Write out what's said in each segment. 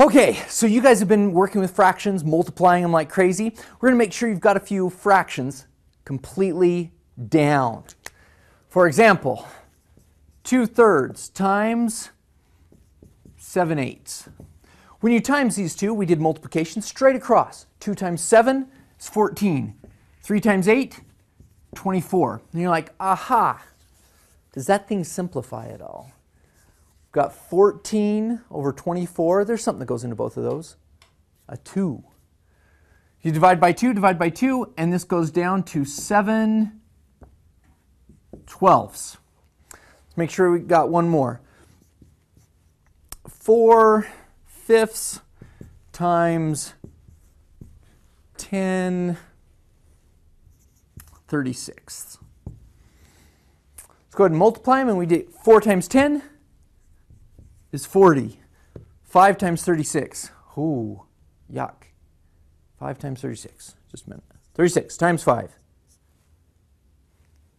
Okay, so you guys have been working with fractions, multiplying them like crazy. We're going to make sure you've got a few fractions completely down. For example, 2 thirds times 7 eighths. When you times these two, we did multiplication straight across. 2 times 7 is 14. 3 times 8, 24. And you're like, aha, does that thing simplify at all? Got 14 over 24. There's something that goes into both of those. A 2. You divide by 2, divide by 2, and this goes down to 7 twelfths. Let's make sure we got one more. 4 fifths times 10 36. Let's go ahead and multiply them, and we did 4 times 10 is 40. 5 times 36. Ooh, yuck. 5 times 36. Just a minute. 36 times 5.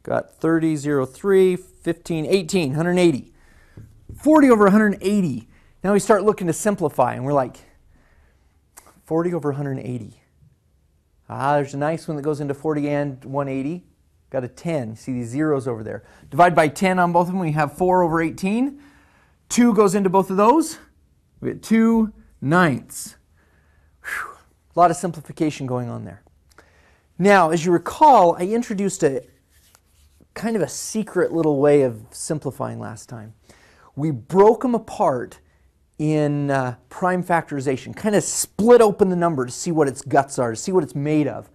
Got 30, 0, 3, 15, 18, 180. 40 over 180. Now we start looking to simplify, and we're like, 40 over 180. Ah, there's a nice one that goes into 40 and 180. Got a 10. See these zeros over there. Divide by 10 on both of them. We have 4 over 18. 2 goes into both of those. We get 2 ninths. Whew. A lot of simplification going on there. Now, as you recall, I introduced a kind of a secret little way of simplifying last time. We broke them apart in uh, prime factorization, kind of split open the number to see what its guts are, to see what it's made of.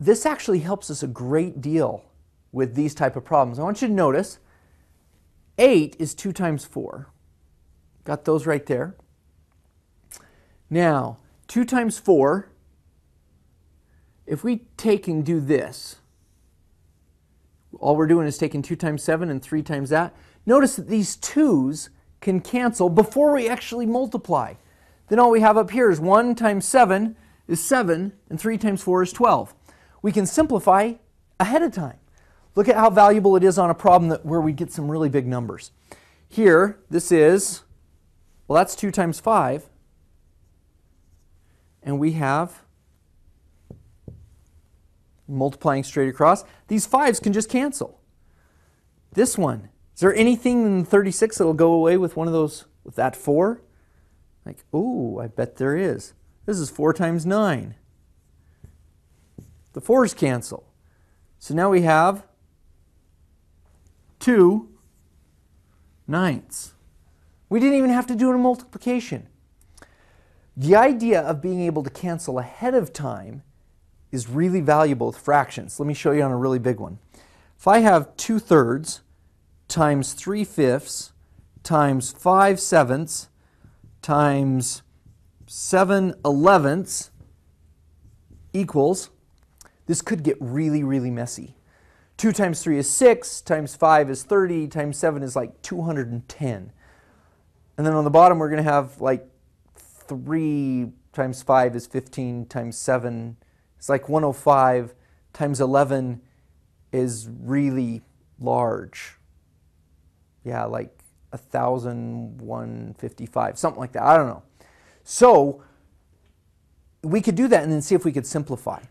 This actually helps us a great deal with these type of problems. I want you to notice 8 is 2 times 4. Got those right there. Now, 2 times 4, if we take and do this, all we're doing is taking 2 times 7 and 3 times that. Notice that these 2's can cancel before we actually multiply. Then all we have up here is 1 times 7 is 7, and 3 times 4 is 12. We can simplify ahead of time. Look at how valuable it is on a problem that, where we get some really big numbers. Here, this is, well, that's 2 times 5. And we have multiplying straight across. These 5s can just cancel. This one, is there anything in 36 that'll go away with one of those, with that 4? Like, oh, I bet there is. This is 4 times 9. The 4s cancel. So now we have 2 ninths. We didn't even have to do a multiplication. The idea of being able to cancel ahead of time is really valuable with fractions. Let me show you on a really big one. If I have 2 thirds times 3 fifths times 5 sevenths times 7 elevenths equals, this could get really, really messy. 2 times 3 is 6, times 5 is 30, times 7 is like 210. And then on the bottom we're going to have like 3 times 5 is 15, times 7 is like 105, times 11 is really large. Yeah, like 1,155, something like that. I don't know. So we could do that and then see if we could simplify.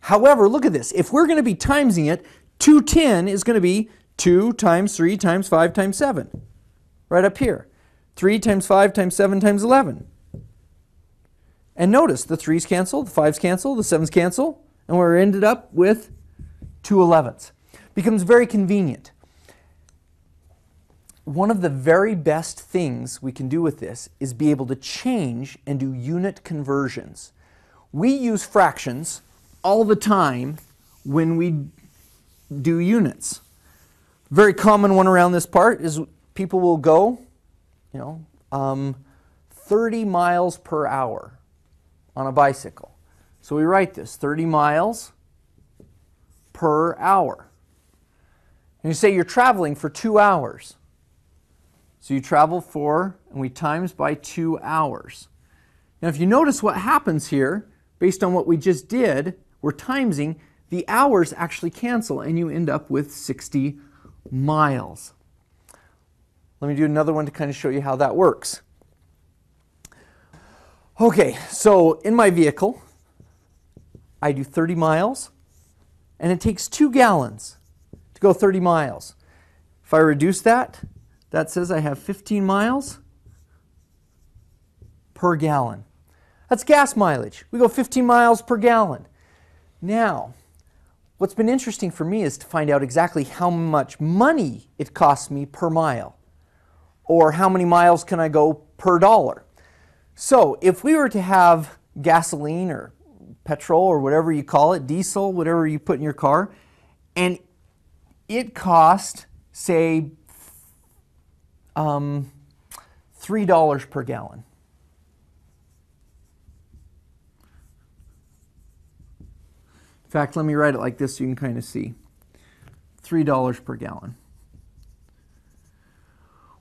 However, look at this. If we're going to be timesing it, 210 is going to be 2 times 3 times 5 times 7. Right up here. 3 times 5 times 7 times 11. And notice the 3's cancel, the 5's cancel, the 7's cancel, and we're ended up with 2 11ths. Becomes very convenient. One of the very best things we can do with this is be able to change and do unit conversions. We use fractions all the time when we do units. Very common one around this part is people will go, you know, um, 30 miles per hour on a bicycle. So we write this 30 miles per hour. And you say you're traveling for two hours. So you travel for, and we times by two hours. Now, if you notice what happens here, based on what we just did, we're timesing, the hours actually cancel and you end up with 60 miles. Let me do another one to kind of show you how that works. Okay, so in my vehicle, I do 30 miles, and it takes two gallons to go 30 miles. If I reduce that, that says I have 15 miles per gallon. That's gas mileage. We go 15 miles per gallon. Now, what's been interesting for me is to find out exactly how much money it costs me per mile, or how many miles can I go per dollar. So, if we were to have gasoline or petrol or whatever you call it, diesel, whatever you put in your car, and it cost, say, um, $3 per gallon. In fact, let me write it like this so you can kind of see. $3 per gallon.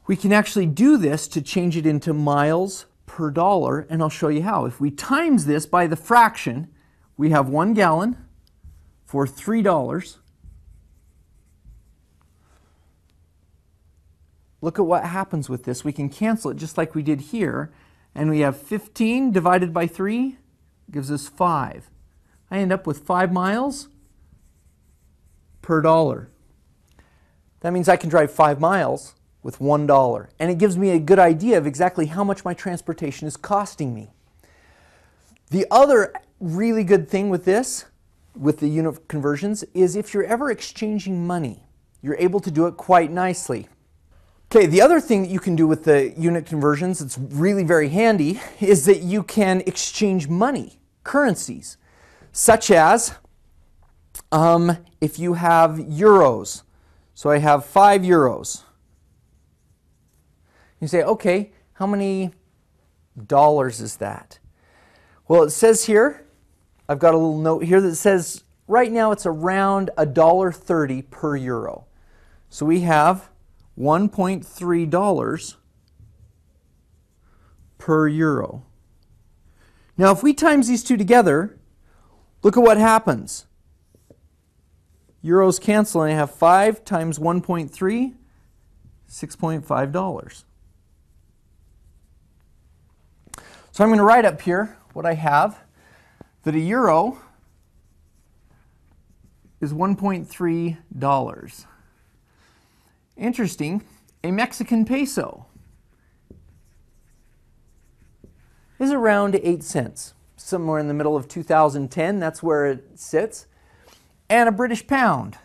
We can actually do this to change it into miles per dollar, and I'll show you how. If we times this by the fraction, we have one gallon for $3. Look at what happens with this. We can cancel it just like we did here, and we have 15 divided by 3 gives us 5. I end up with 5 miles per dollar. That means I can drive 5 miles with $1. And it gives me a good idea of exactly how much my transportation is costing me. The other really good thing with this, with the unit conversions, is if you're ever exchanging money, you're able to do it quite nicely. Okay, the other thing that you can do with the unit conversions that's really very handy is that you can exchange money, currencies such as um, if you have euros. So I have five euros. You say, okay, how many dollars is that? Well, it says here, I've got a little note here that says right now it's around a dollar thirty per euro. So we have $1.3 per euro. Now, if we times these two together, Look at what happens. Euros cancel and I have 5 times 1.3, $6.5. So I'm going to write up here what I have, that a euro is $1.3. Interesting, a Mexican peso is around 8 cents somewhere in the middle of 2010. That's where it sits. And a British pound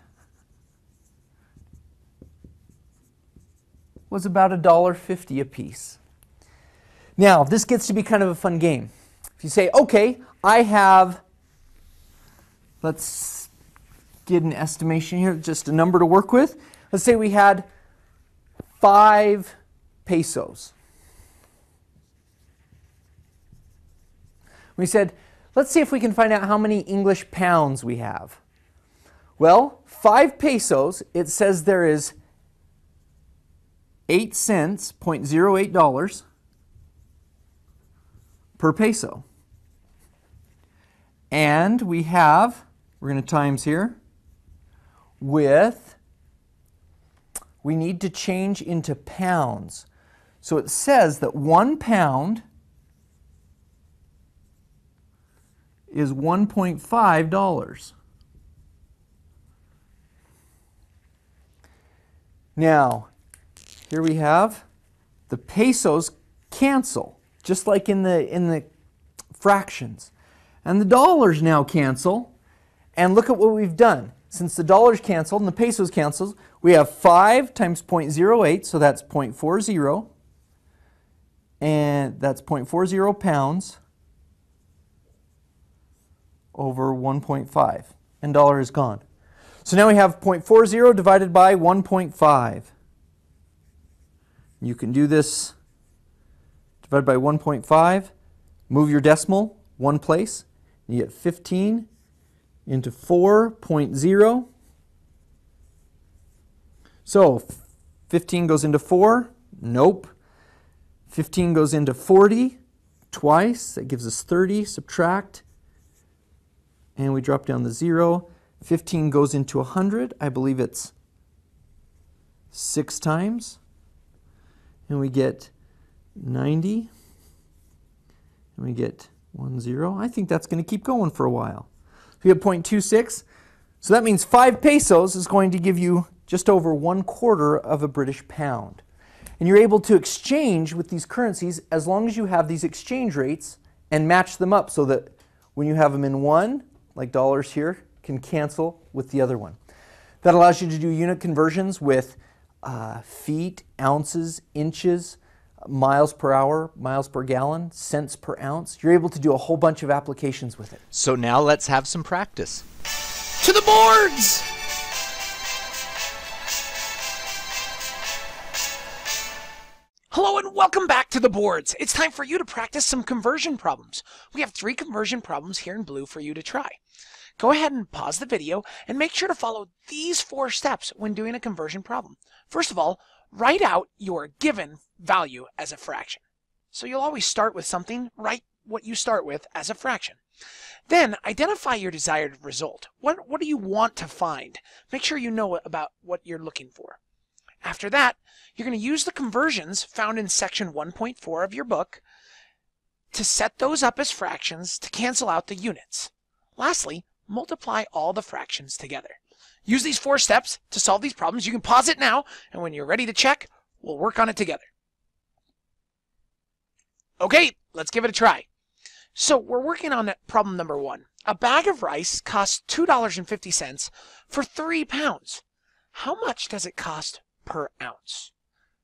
was about a dollar fifty a piece. Now, this gets to be kind of a fun game. If you say, okay, I have, let's get an estimation here, just a number to work with. Let's say we had five pesos. We said, let's see if we can find out how many English pounds we have. Well, 5 pesos, it says there is 8 cents, 0.08 dollars per peso. And we have, we're going to times here, with, we need to change into pounds. So it says that one pound is $1.5. Now, here we have the pesos cancel, just like in the, in the fractions. And the dollars now cancel. And look at what we've done. Since the dollars canceled and the pesos canceled, we have 5 times 0.08, so that's 0.40. And that's 0.40 pounds over 1.5, and dollar is gone. So now we have 0.40 divided by 1.5. You can do this divided by 1.5, move your decimal one place, you get 15 into 4.0. So 15 goes into 4, nope. 15 goes into 40 twice, that gives us 30, subtract and we drop down the 0. 15 goes into 100. I believe it's 6 times. And we get 90. And we get 1, 0. I think that's going to keep going for a while. We have 0.26. So that means 5 pesos is going to give you just over one quarter of a British pound. And you're able to exchange with these currencies as long as you have these exchange rates and match them up so that when you have them in one, like dollars here, can cancel with the other one. That allows you to do unit conversions with uh, feet, ounces, inches, miles per hour, miles per gallon, cents per ounce. You're able to do a whole bunch of applications with it. So now let's have some practice. To the boards! To the boards. It's time for you to practice some conversion problems. We have three conversion problems here in blue for you to try. Go ahead and pause the video and make sure to follow these four steps when doing a conversion problem. First of all, write out your given value as a fraction. So you'll always start with something, write what you start with as a fraction. Then identify your desired result. What, what do you want to find? Make sure you know about what you're looking for. After that, you're going to use the conversions found in section 1.4 of your book to set those up as fractions to cancel out the units. Lastly, multiply all the fractions together. Use these four steps to solve these problems. You can pause it now, and when you're ready to check, we'll work on it together. Okay, let's give it a try. So we're working on problem number one. A bag of rice costs $2.50 for three pounds. How much does it cost per ounce?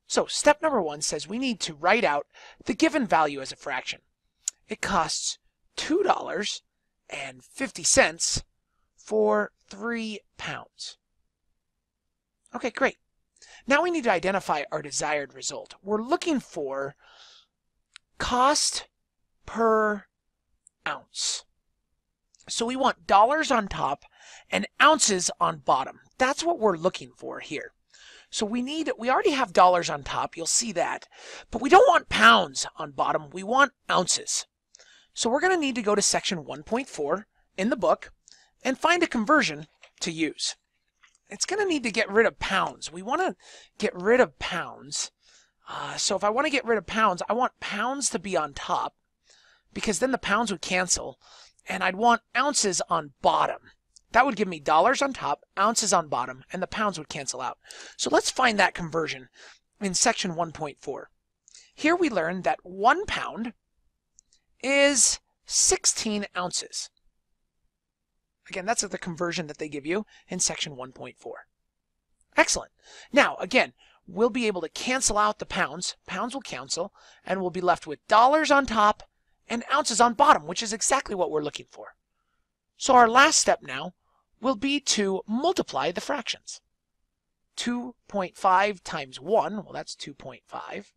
So step number one says we need to write out the given value as a fraction. It costs $2.50 for three pounds. Okay, great. Now we need to identify our desired result. We're looking for cost per ounce. So we want dollars on top and ounces on bottom. That's what we're looking for here. So we need, we already have dollars on top, you'll see that, but we don't want pounds on bottom, we want ounces. So we're going to need to go to section 1.4 in the book and find a conversion to use. It's going to need to get rid of pounds. We want to get rid of pounds. Uh, so if I want to get rid of pounds, I want pounds to be on top because then the pounds would cancel and I'd want ounces on bottom. That would give me dollars on top, ounces on bottom, and the pounds would cancel out. So let's find that conversion in section 1.4. Here we learn that one pound is 16 ounces. Again, that's the conversion that they give you in section 1.4. Excellent. Now, again, we'll be able to cancel out the pounds. Pounds will cancel, and we'll be left with dollars on top and ounces on bottom, which is exactly what we're looking for. So our last step now will be to multiply the fractions. 2.5 times 1, well, that's 2.5.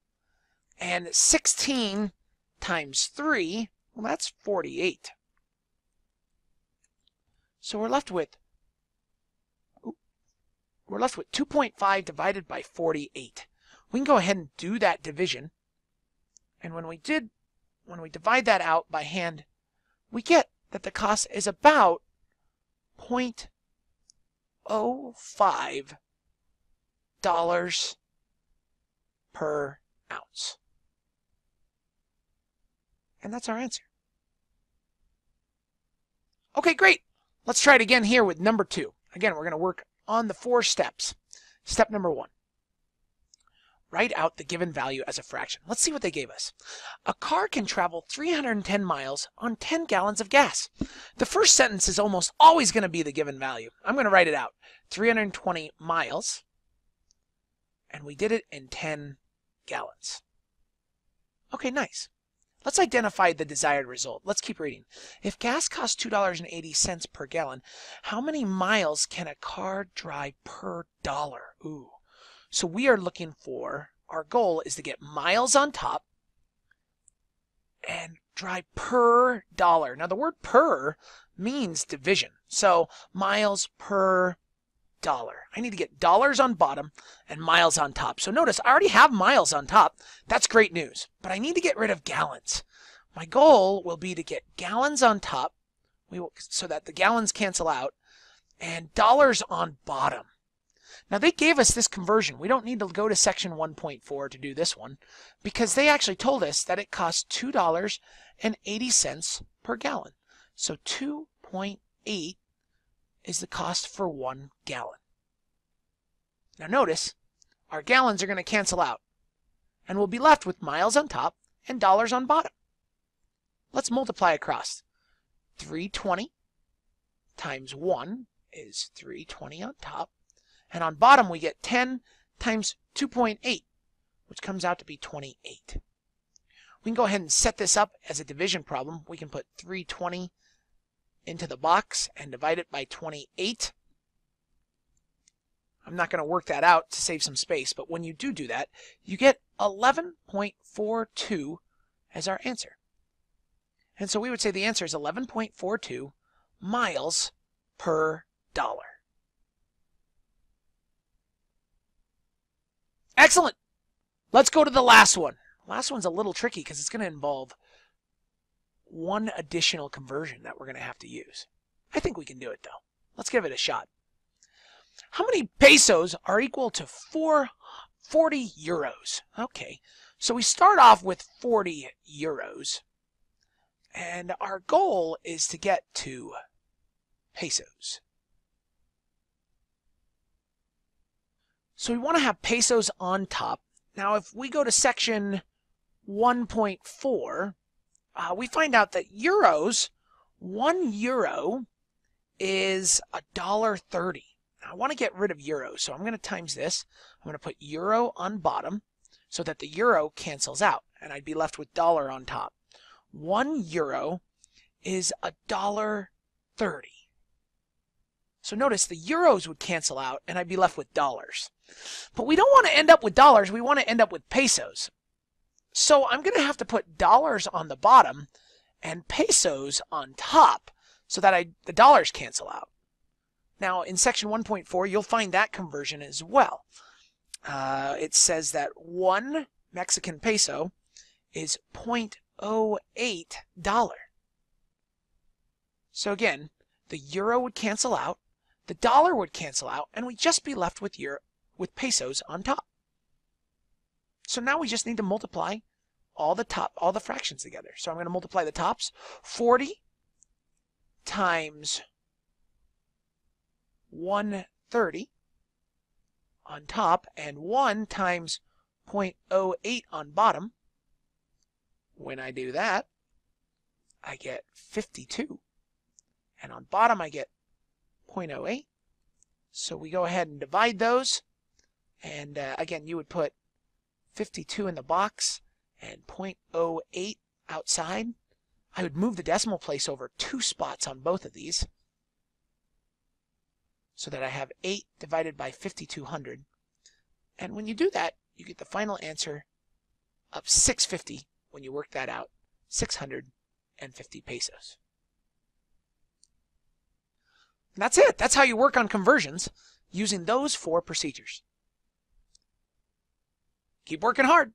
And 16 times 3, well, that's 48. So we're left with we're left with 2.5 divided by 48. We can go ahead and do that division. And when we did when we divide that out by hand, we get that the cost is about 0.05 dollars per ounce. And that's our answer. Okay, great. Let's try it again here with number two. Again, we're going to work on the four steps. Step number one. Write out the given value as a fraction. Let's see what they gave us. A car can travel 310 miles on 10 gallons of gas. The first sentence is almost always going to be the given value. I'm going to write it out. 320 miles. And we did it in 10 gallons. Okay, nice. Let's identify the desired result. Let's keep reading. If gas costs $2.80 per gallon, how many miles can a car drive per dollar? Ooh. So we are looking for, our goal is to get miles on top and drive per dollar. Now the word per means division. So miles per dollar. I need to get dollars on bottom and miles on top. So notice I already have miles on top. That's great news. But I need to get rid of gallons. My goal will be to get gallons on top we will, so that the gallons cancel out and dollars on bottom. Now they gave us this conversion. We don't need to go to section 1.4 to do this one because they actually told us that it costs $2.80 per gallon. So 2.8 is the cost for one gallon. Now notice, our gallons are going to cancel out, and we'll be left with miles on top and dollars on bottom. Let's multiply across. 320 times 1 is 320 on top, and on bottom we get 10 times 2.8, which comes out to be 28. We can go ahead and set this up as a division problem. We can put 320 into the box and divide it by 28. I'm not going to work that out to save some space, but when you do do that, you get 11.42 as our answer. And so we would say the answer is 11.42 miles per dollar. Excellent. Let's go to the last one. Last one's a little tricky because it's going to involve one additional conversion that we're going to have to use. I think we can do it though. Let's give it a shot. How many pesos are equal to 440 euros? Okay, so we start off with 40 euros. And our goal is to get to pesos. So we want to have pesos on top. Now, if we go to section 1.4, uh, we find out that euros, one euro is a dollar thirty. I want to get rid of euros, so I'm going to times this. I'm going to put euro on bottom so that the euro cancels out, and I'd be left with dollar on top. One euro is a dollar thirty. So notice the euros would cancel out, and I'd be left with dollars. But we don't want to end up with dollars. We want to end up with pesos. So I'm going to have to put dollars on the bottom and pesos on top so that I, the dollars cancel out. Now, in section 1.4, you'll find that conversion as well. Uh, it says that one Mexican peso is 0.08 dollar. So again, the euro would cancel out, the dollar would cancel out, and we'd just be left with with pesos on top. So now we just need to multiply all the top, all the fractions together. So I'm going to multiply the tops. 40 times 130 on top and 1 times 0.08 on bottom. When I do that, I get 52. And on bottom, I get 0.08. So we go ahead and divide those. And uh, again, you would put 52 in the box and 0.08 outside, I would move the decimal place over two spots on both of these so that I have 8 divided by 5200. And when you do that, you get the final answer of 650 when you work that out, 650 pesos. And that's it. That's how you work on conversions using those four procedures. Keep working hard.